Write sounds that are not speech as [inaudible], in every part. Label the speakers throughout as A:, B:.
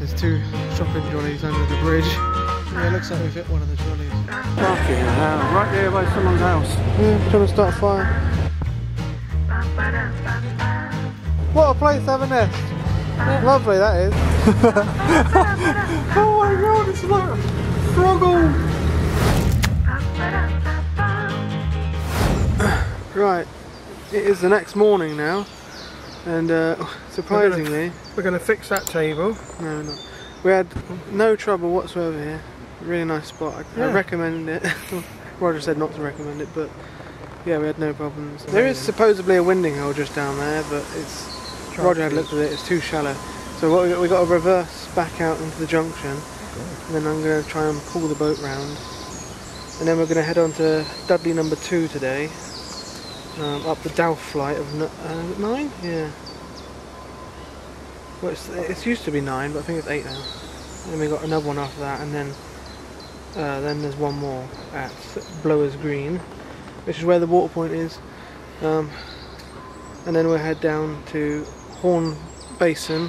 A: There's two shopping trolleys under the bridge. Yeah, it looks like we've hit one of the trolleys.
B: Fucking hell, right there by someone's house.
A: Yeah, trying to start a fire. What a place to have a nest. Lovely that is. [laughs]
B: Oh my god, it's like a Froghall!
A: Right, it is the next morning now, and uh, surprisingly,
B: We're going to fix that table.
A: no, no, we had no trouble whatsoever here. Really nice spot. I, I recommend it. [laughs] Roger said not to recommend it, but yeah, we had no problems. There is supposedly a winding hole just down there, but it's Roger had looked at it. It's too shallow. So what we got, we got to reverse back out into the junction, and then I'm going to try and pull the boat round, and then we're going to head on to Dudley number two today, um, up the Delph flight of uh, nine. Yeah. Well, it's, it's used to be nine, but I think it's eight now. Then we got another one after that, and then uh, then there's one more at Blowers Green, which is where the water point is. Um, and then we'll head down to Hawne Basin,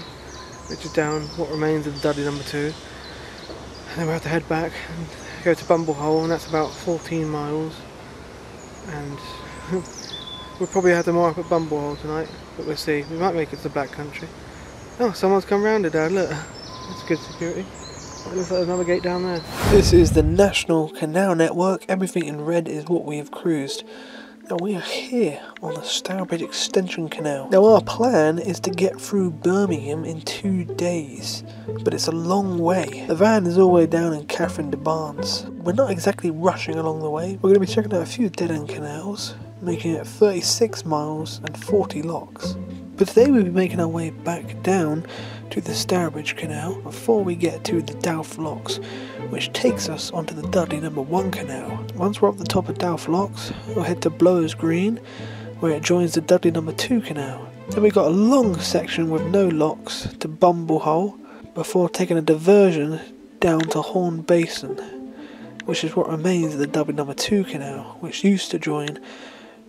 A: which is down what remains of Dudley number two. And then we'll have to head back and go to Bumble Hole, and that's about 14 miles. And [laughs] we'll probably have to mark at Bumblehole tonight, but we'll see. We might make it to the Black Country. Oh, someone's come round it, Dad. Look, that's good security. It looks like another gate down there. This is the National Canal Network. Everything in red is what we have cruised. Now we are here on the Stourbridge Extension Canal. Now our plan is to get through Birmingham in two days, but it's a long way. The van is all the way down in Catherine de Barnes. We're not exactly rushing along the way. We're going to be checking out a few dead-end canals, making it 36 miles and 40 locks. But today we'll be making our way back down to the Stourbridge Canal before we get to the Delph Locks, which takes us onto the Dudley Number 1 Canal. Once we're up the top of Delph Locks, we'll head to Blowers Green, where it joins the Dudley Number 2 Canal. Then we've got a long section with no locks to Bumble Hole, before taking a diversion down to Hawne Basin, which is what remains of the Dudley Number 2 Canal, which used to join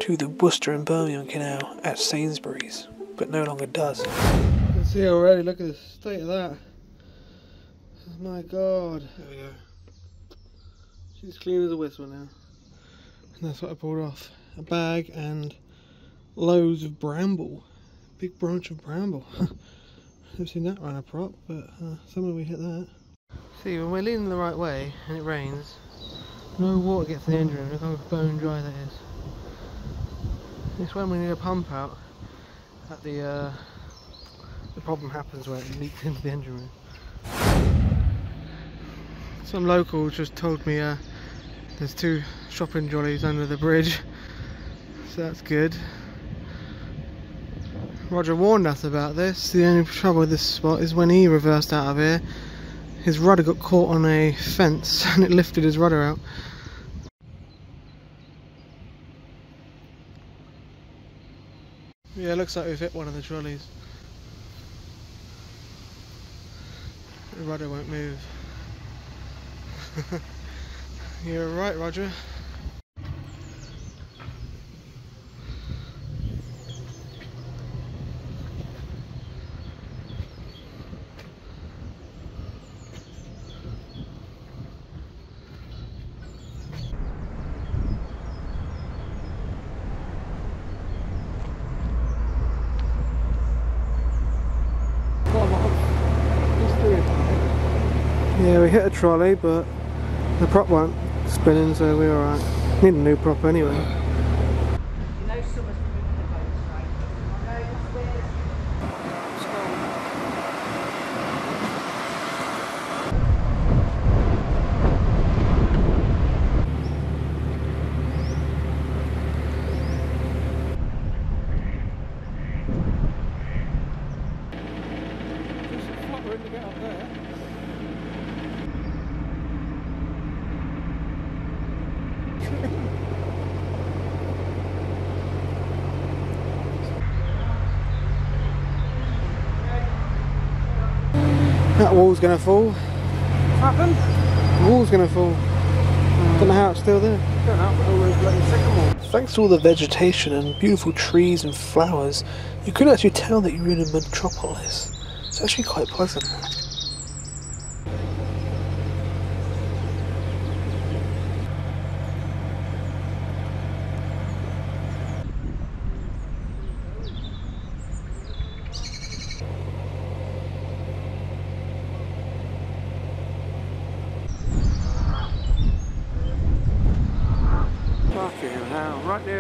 A: to the Worcester and Birmingham Canal at Sainsbury's, but no longer does. You can see already, look at the state of that. Oh my god. There we go. She's clean as a whistle now. And that's what I pulled off. A bag and loads of bramble. Big branch of bramble. [laughs] I've seen that run a prop, but uh, somewhere we hit that. See, when we're leaning the right way and it rains, no water gets in the engine. Look how bone dry that is. It's when we need a pump out that the uh, the problem happens where it leaks into the engine room. Some locals just told me uh, there's two shopping trolleys under the bridge, so that's good. Roger warned us about this. The only trouble with this spot is when he reversed out of here, his rudder got caught on a fence [laughs] and it lifted his rudder out. Yeah, it looks like we've hit one of the trolleys. The rudder won't move. [laughs] You're right, Roger. Hit a trolley, but the prop won't spinning, so we're alright. Need a new prop anyway. That wall's gonna fall.
B: happened?
A: The wall's gonna fall. Hmm. Don't know how it's still there.
B: Don't know, but all those bloody sycamores.
A: Thanks to all the vegetation and beautiful trees and flowers, you couldn't actually tell that you were in a metropolis. It's actually quite pleasant.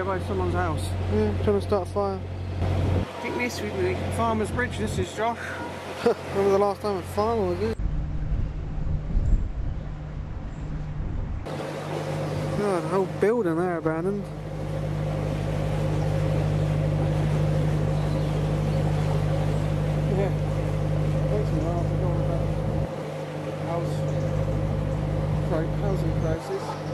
B: By someone's house.
C: Yeah, trying to start a fire.
B: Think this would be Farmer's Bridge. This is Josh. [laughs]
C: Remember the last time a fire was it? God, the whole building there abandoned.
B: Yeah. Thanks a lot for going about house, sorry, housing crisis.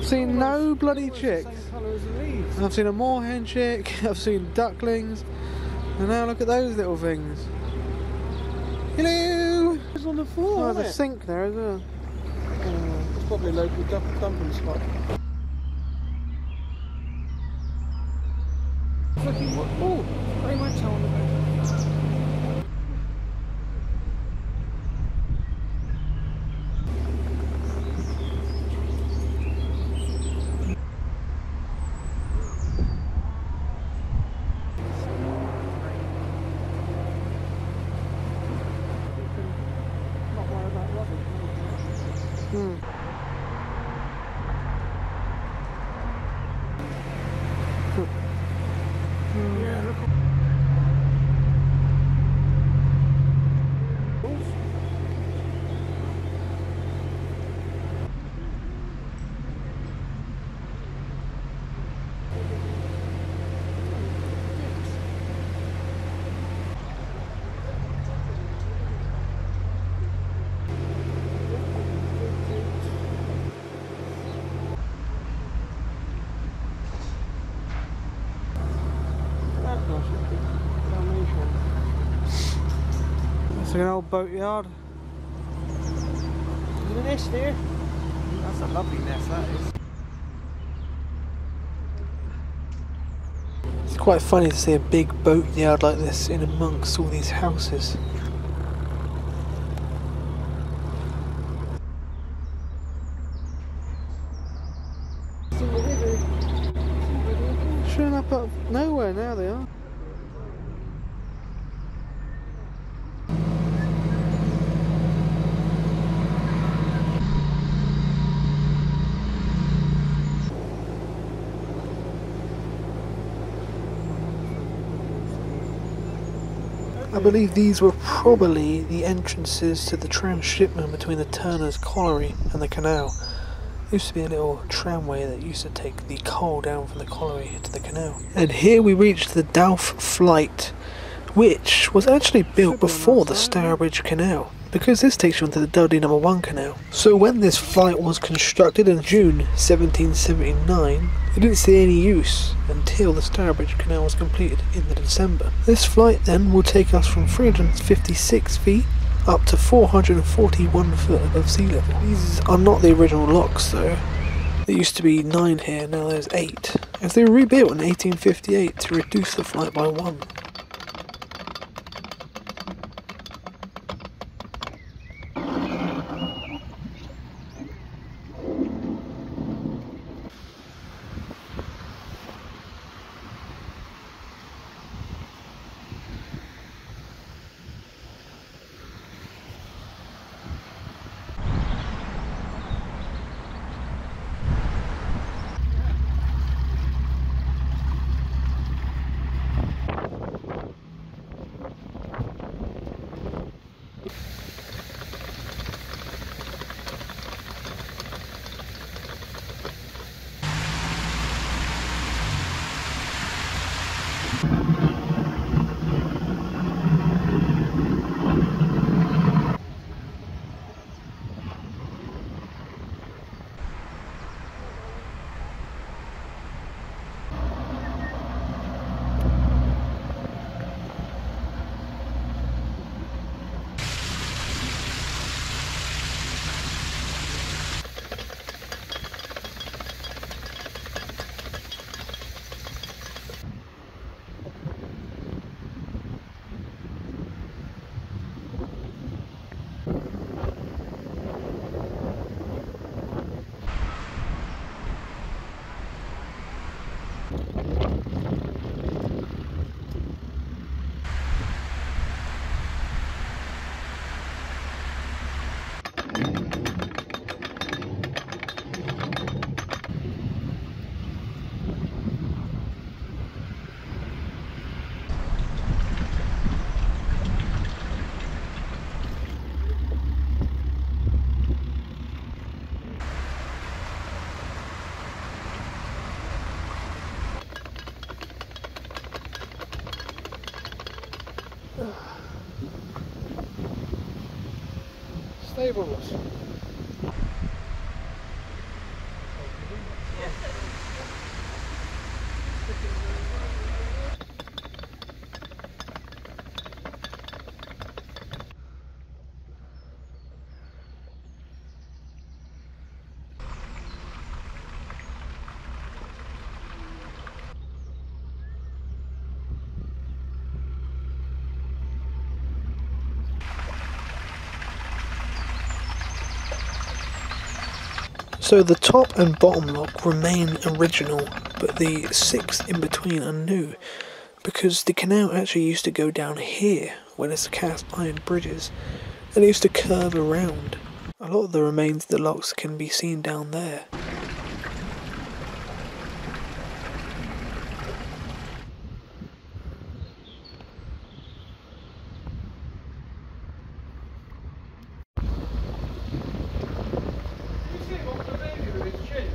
C: I've seen no bloody chicks.
B: Same colour as the leaves.
C: I've seen a moorhen chick, [laughs] I've seen ducklings, and now look at those little things. Hello!
B: It's on the floor.
C: Oh, there's a sink there as well.
B: Oh, it's probably a local dump- dumping spot. Fucking what? Oh, very much on the bed. Not worry about rubbish.
C: Hmm.
B: Yeah, look. That gosh, look at Dalmatian.
C: An old boatyard.
B: Look at this there. That's a lovely nest, that is.
C: It's quite funny to see a big boatyard like this in amongst all these houses. Showing up out of nowhere now they are. I believe these were probably the entrances to the transshipment between the Turner's Colliery and the canal. There used to be a little tramway that used to take the coal down from the colliery to the canal. And here we reached the Delph Flight, which was actually built before the Stourbridge Canal, because this takes you onto the Dudley Number 1 Canal. So when this flight was constructed in June 1779, they didn't see any use until the Stourbridge Canal was completed in the December. This flight then will take us from 356 feet up to 441 foot above sea level. These are not the original locks though. There used to be 9 here, now there's 8. As they were rebuilt in 1858 to reduce the flight by 1. tríbulos. So the top and bottom lock remain original, but the six in between are new, because the canal actually used to go down here when it's cast iron bridges, and it used to curve around. A lot of the remains of the locks can be seen down there.
B: You see him on the baby with his chin?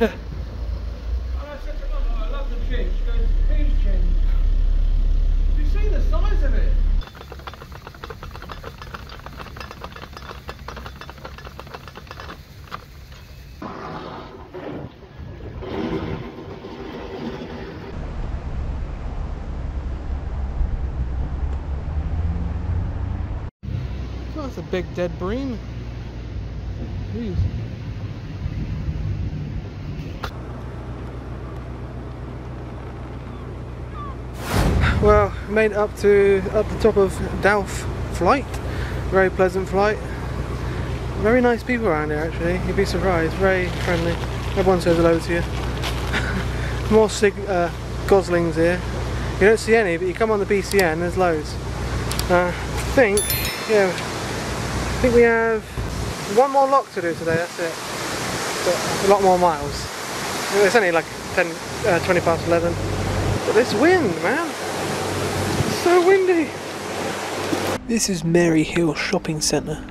B: and I said to Mum, I love the chin. She goes, whose chin? Have you seen the size of it?
C: Oh, that's a big dead bream. Jeez. Well, made up to up the top of Delph flight. Very pleasant flight. Very nice people around here actually. You'd be surprised. Very friendly. Everyone says hello to you. [laughs] More sig- uh, goslings here. You don't see any, but you come on the BCN, there's loads. Uh, I think, yeah, think we have one more lock to do today, that's it. But a lot more miles. It's only like 10, uh, 20 past 11. But this wind, man. It's so windy. This is Merry Hill Shopping Centre,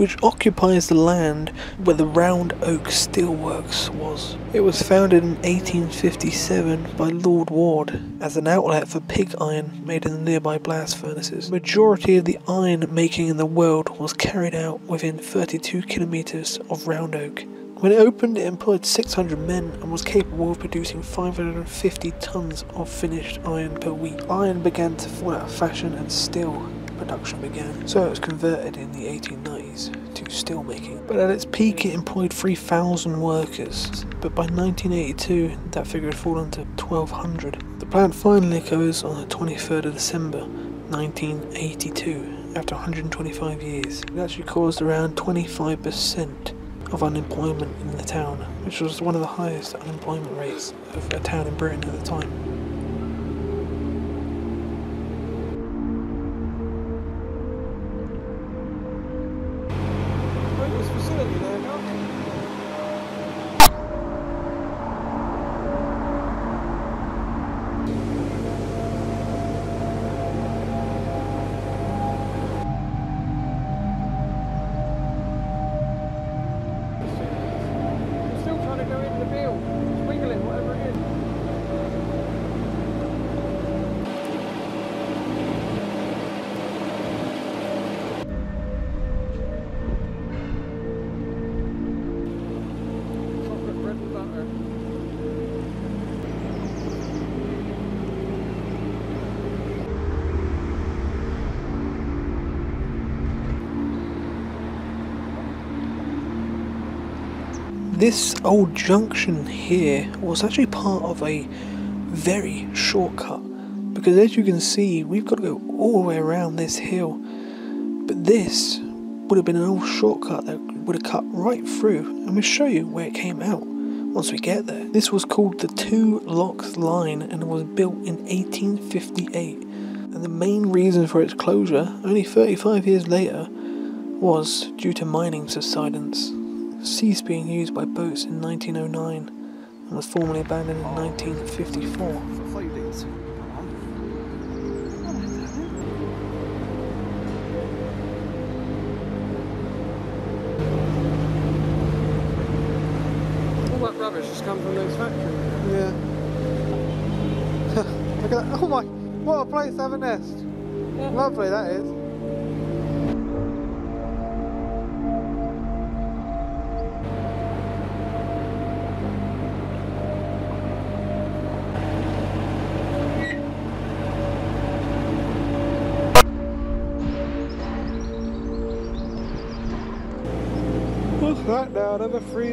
C: which occupies the land where the Round Oak Steelworks was. It was founded in 1857 by Lord Ward as an outlet for pig iron made in the nearby blast furnaces. The Majority of the iron making in the world was carried out within 32 kilometres of Round Oak. When it opened, it employed 600 men and was capable of producing 550 tons of finished iron per week. Iron began to fall out of fashion and steel production began, so it was converted in the 1890s to steel making. But at its peak, it employed 3,000 workers, but by 1982, that figure had fallen to 1,200. The plant finally closed on the 23rd of December 1982, after 125 years. It actually caused around 25% of unemployment in the town, which was one of the highest unemployment rates of a town in Britain at the time.
B: This
C: old junction here was actually part of a very shortcut because as you can see we've got to go all the way around this hill. But this would have been an old shortcut that would have cut right through. And we'll show you where it came out once we get there. This was called the Two Locks Line and it was built in 1858 and the main reason for its closure only 35 years later
A: was, due to mining subsidence, ceased being used by boats in 1909 and was formally abandoned in 1954.
B: All that rubbish has come from those factories.
A: Yeah. [laughs] Look at that. Oh my, what a place to have a nest. Lovely that is.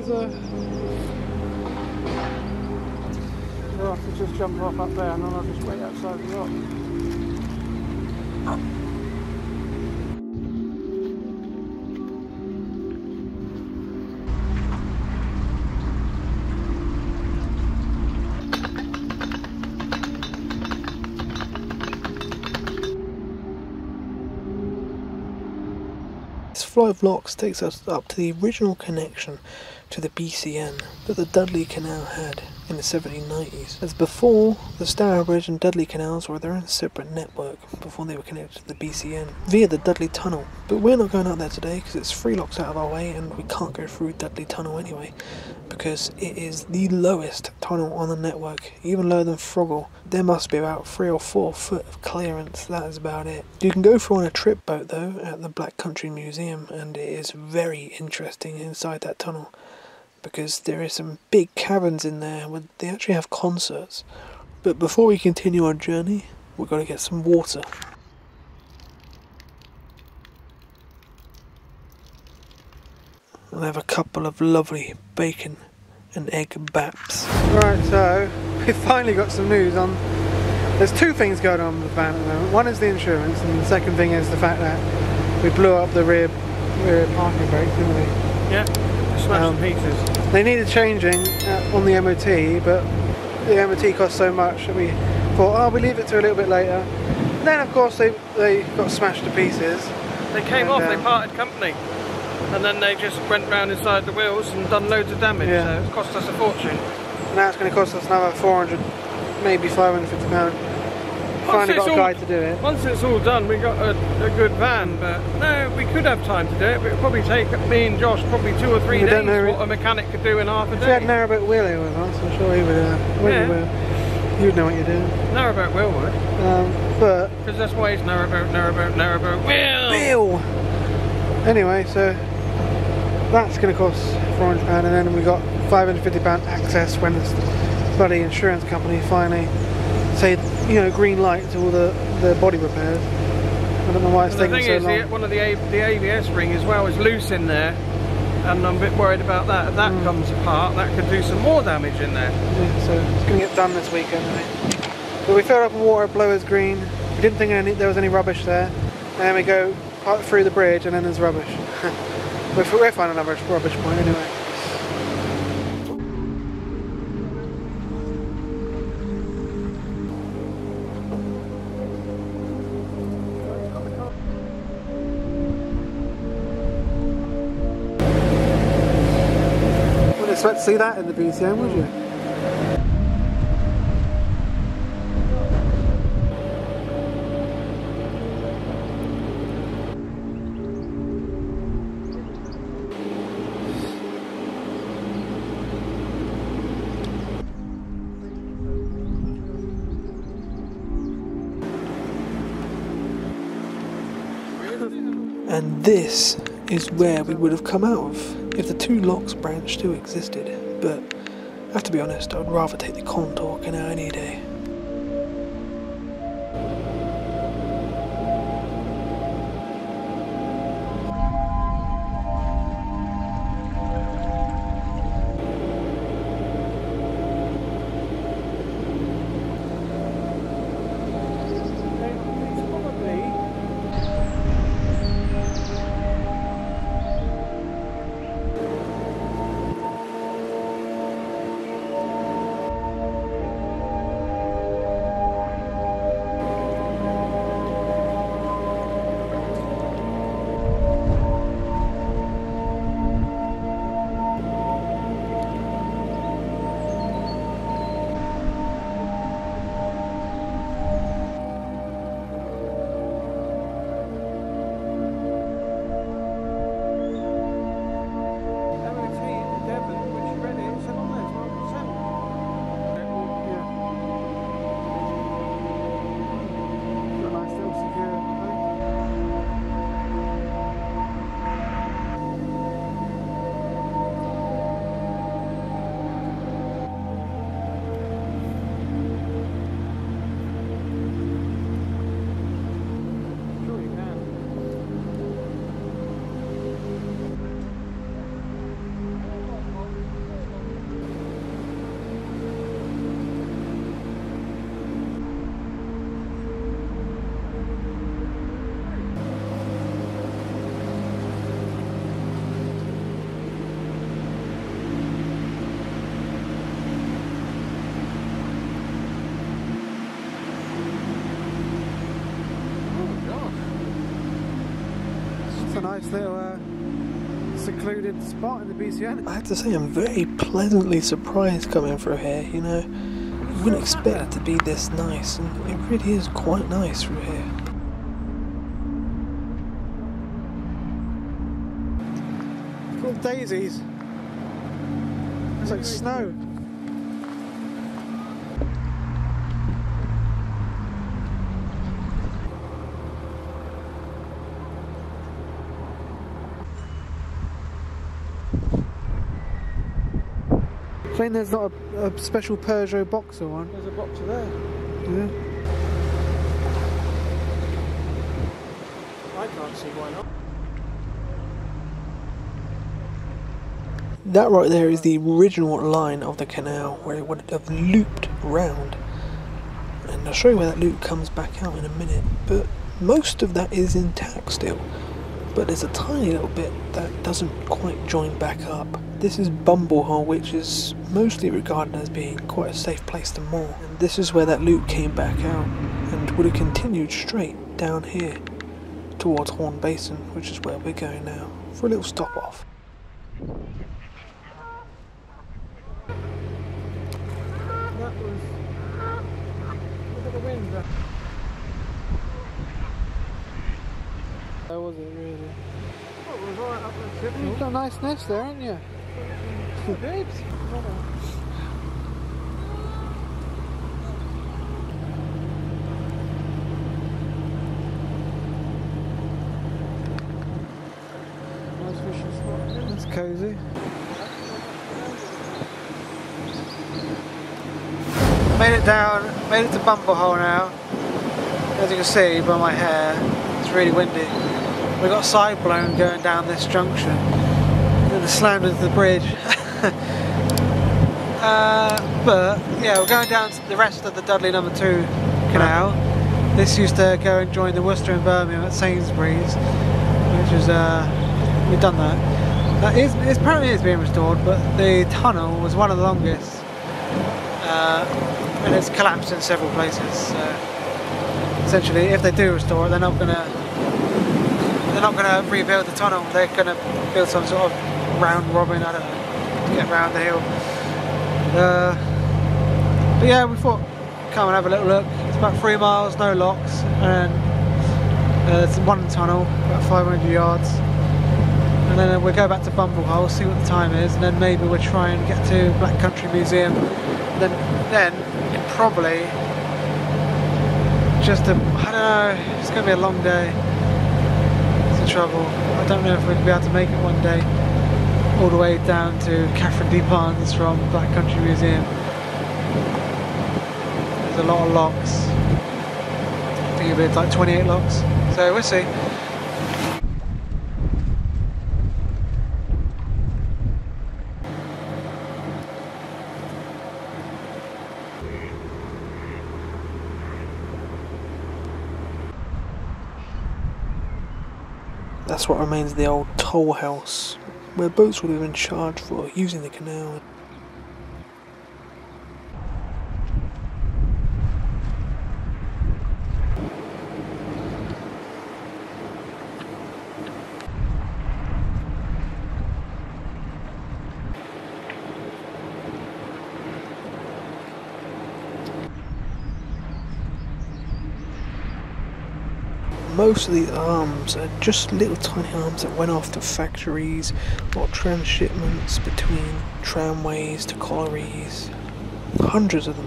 A: Have to just jump off up there and then I'll just wait outside the yacht. This flight of locks takes us up to the original connection to the BCN that the Dudley Canal had in the 1790s. As before, the Stourbridge and Dudley canals were their own separate network before they were connected to the BCN via the Dudley Tunnel. But we're not going out there today because it's three locks out of our way and we can't go through Dudley Tunnel anyway because it is the lowest tunnel on the network, even lower than Froghall. There must be about three or four foot of clearance, that is about it. You can go through on a trip boat though at the Black Country Museum and it is very interesting inside that tunnel because there is some big caverns in there where they actually have concerts. But before we continue our journey, we've got to get some water. I have a couple of lovely bacon and egg baps. Right, so we finally got some news on. There's two things going on with the van at the moment. One is the insurance, and the second thing is the fact that we blew up the rear rear parking brake, didn't we?
B: Yeah. Smashed
A: Um,
B: to pieces.
A: They needed changing uh, on the MOT, but the MOT cost so much that we thought, oh, we leave it to a little bit later. And then, of course, they they got smashed to pieces.
B: They came
A: and,
B: off, they
A: um,
B: parted company. And then they just went round inside the wheels and done loads of damage.
A: Yeah.
B: So it cost us a fortune.
A: Now it's going to cost us another 400, maybe 550 pounds. Finally
B: it's
A: got a guy to do it.
B: Once it's all done, we got a, a good van, but no, we could have time to do it, but it'd probably take me and Josh probably two or three
A: We
B: days
A: know-
B: what a mechanic could do in half a
A: If we had
B: day.
A: Narrowboat Will here with us, I'm sure he would. Uh,
B: Yeah.
A: you will. You'd know what you're doing.
B: Narrowboat Will would,
A: Um, but
B: because that's why he's narrowboat, narrowboat, narrowboat Will.
A: Bill. Anyway, so that's going to cost 400 pound, and then we got 550 pound access when the bloody insurance company finally say you know green light to all the the body repairs. I don't know why it's
B: the
A: taking so
B: is,
A: long.
B: the, thing is, one of the, A- the ABS ring as well is loose in there, and I'm a bit worried about that. If that
A: Mm.
B: comes apart, that could do some more damage in there.
A: Yeah, so it's going to get done this weekend. I think. But we filled up with water, blowers green. We didn't think any, there was any rubbish there. And then we go through the bridge, and then there's rubbish. we're, we're finding another rubbish point anyway. Expect to see that in the BCN, would you? And this is where we would have come out of if the two locks branch still existed. But I have to be honest, I would rather take the contour canal any day. Nice little uh, secluded spot in the BCN.
C: I have to say, I'm very pleasantly surprised coming through here. You know, you wouldn't expect it to be this nice, and it really is quite nice through here.
A: Of daisies. It's like snow. Saying there's not a, a special Peugeot boxer one.
B: There's a boxer there.
A: Yeah.
B: I can't see why not.
C: That right there is the original line of the canal where it would have looped round. And I'll show you where that loop comes back out in a minute. But most of that is intact still. But there's a tiny little bit that doesn't quite join back up. This is Bumblehole, which is mostly regarded as being quite a safe place to moor. And this is where that loop came back out and would have continued straight down here towards Hawne Basin, which is where we're going now for a little stop off.
A: That was. Look at the wind. There. How was it really?
B: Was right up the tip.
A: You've got a nice nest there, haven't you?
B: Babes.
A: Nice fishing spot. That's cosy. Made it down, made it to Bumblehole now. As you can see by my hair, it's really windy. We got side blown going down this junction. And slammed into the bridge. [laughs] uh, but yeah, we're going down to the rest of the Dudley number two canal. This used to go and join the Worcester and Birmingham at Sainsbury's, which is uh, we've done that. That is, it's apparently is being restored, but the tunnel was one of the longest, uh, and it's collapsed in several places. So essentially, if they do restore it, they're not gonna they're not gonna rebuild the tunnel. They're gonna build some sort of round robin. I don't know to get round the hill. Uh, but yeah, we thought come and have a little look. It's about three miles, no locks, and uh, it's one tunnel, about 500 yards. And then we'll go back to Bumblehole, see what the time is, and then maybe we'll try and get to Black Country Museum. Then, then probably just a, I don't know, it's going to be a long day. I don't know if we'll be able to make it one day all the way down to Catherine D. From Black Country Museum. There's a lot of locks. I think it'll be like 28 locks. So we'll see.
C: That's what remains of the old toll house, where boats would have been charged for using the canal. Most of these arms are just little tiny arms that went off to factories or transshipments between tramways to collieries. Hundreds of them.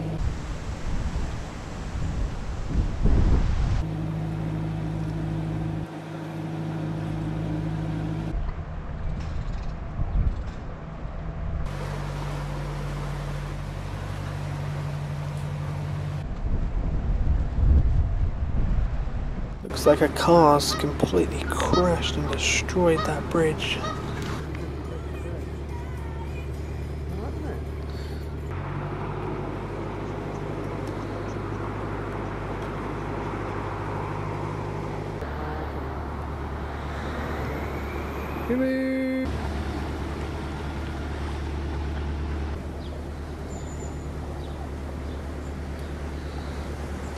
C: Looks like a car's completely crashed and destroyed that bridge.
A: Billy!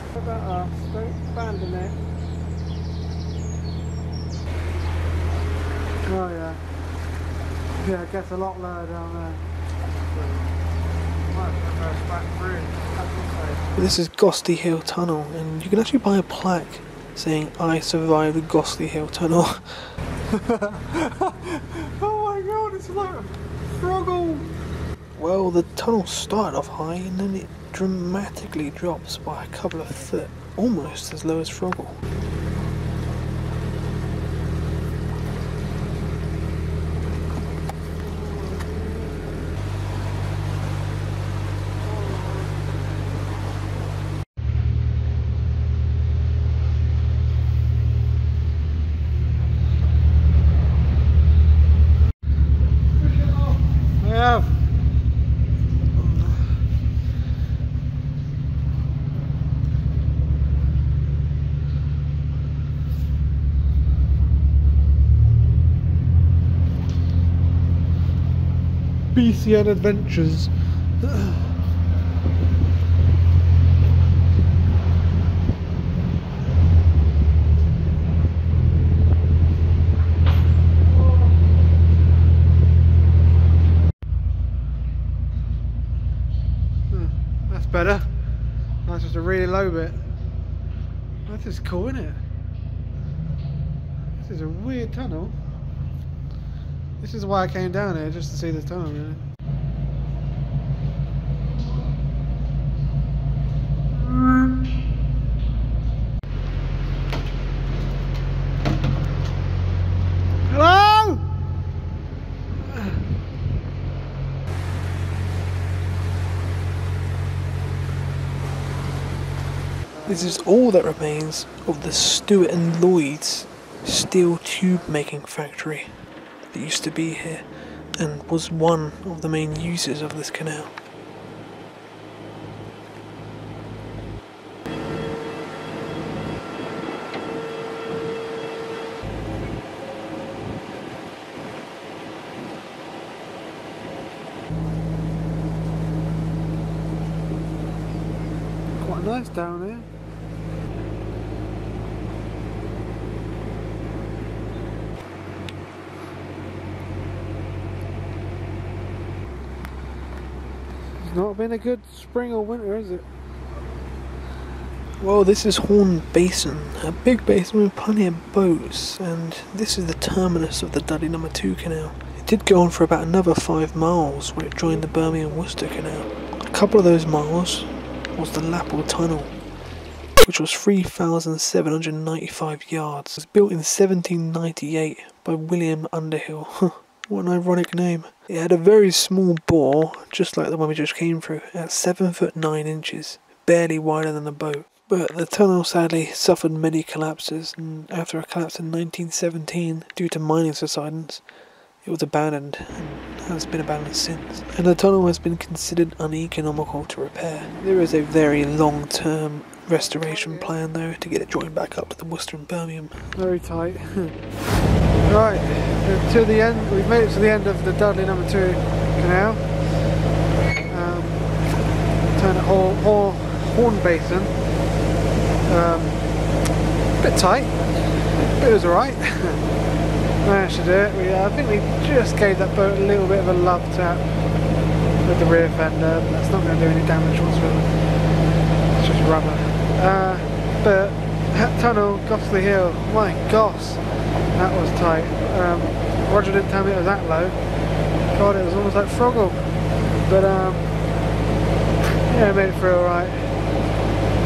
A: What about us? Don't abandon it. Oh yeah. Yeah, it gets a lot lower down there. Might reverse back through. That's also- uh,
C: This is Gosty Hill Tunnel, and you can actually buy a plaque saying I survived the Gosty Hill Tunnel. [laughs] [laughs]
A: Oh my god, it's like Froghall!
C: Well, the tunnel started off high and then it dramatically drops by a couple of foot, almost as low as Froghall.
A: I have. BCN Adventures. [sighs] That's better. That's just a really low bit. That's just cool, isn't it? This is a weird tunnel. This is why I came down here, just to see this tunnel, really. Hello?
C: This is all that remains of the Stewart and Lloyd's steel tube making factory that used to be here and was one of the main users of this canal.
A: Quite nice down here. Been a good spring or winter, is it?
C: Well, this is Hawne Basin, a big basin with plenty of boats, and this is the terminus of the Dudley Number 2 canal. It did go on for about another five miles where it joined the Birmingham Worcester Canal. A couple of those miles was the Lapal Tunnel, which was 3,795 yards. It was built in 1798 by William Underhill. [laughs] what an ironic name. It had a very small bore, just like the one we just came through, at 7 foot 9 inches, barely wider than a boat. But the tunnel sadly suffered many collapses, and after a collapse in 1917 due to mining subsidence, it was abandoned and has been abandoned since. And the tunnel has been considered uneconomical to repair. There is a very long term restoration plan though to get it joined back up to the Worcester and Birmingham.
A: Very tight. [laughs] right, to the end. We've made it to the end of the Dudley Number Two Canal. Um, turn at Hor- Hor- Hawne Basin. Um, bit tight, but it was alright. [laughs] Managed to do it. We, uh, I think we just gave that boat a little bit of a love tap with the rear fender, but that's not going to do any damage whatsoever. It's just rubber. Uh, but that tunnel, Gosty Hill, my gosh, that was tight. Um, Roger didn't tell me it was that low. God, it was almost like Froghall. But um, yeah, I made it through alright.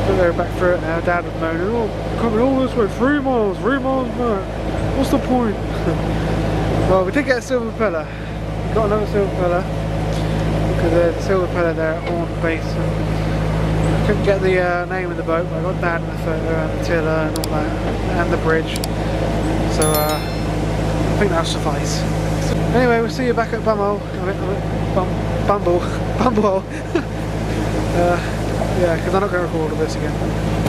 A: We'll go back through it now. Dad was moaning, oh, coming all this way, three miles, three miles back. What's the point? [laughs] well, we did get a silver propeller. We got another silver propeller because there's a silver propeller there at Hawne Basin. Couldn't get the uh, name of the boat, but I got Dad in the photo and the tiller and all that, and the bridge. So uh, I think that'll suffice. Anyway, we'll see you back at mean, Bum, Bumble. [laughs] Bumblehole. [laughs] uh, yeah, because I'm not going to record all this again.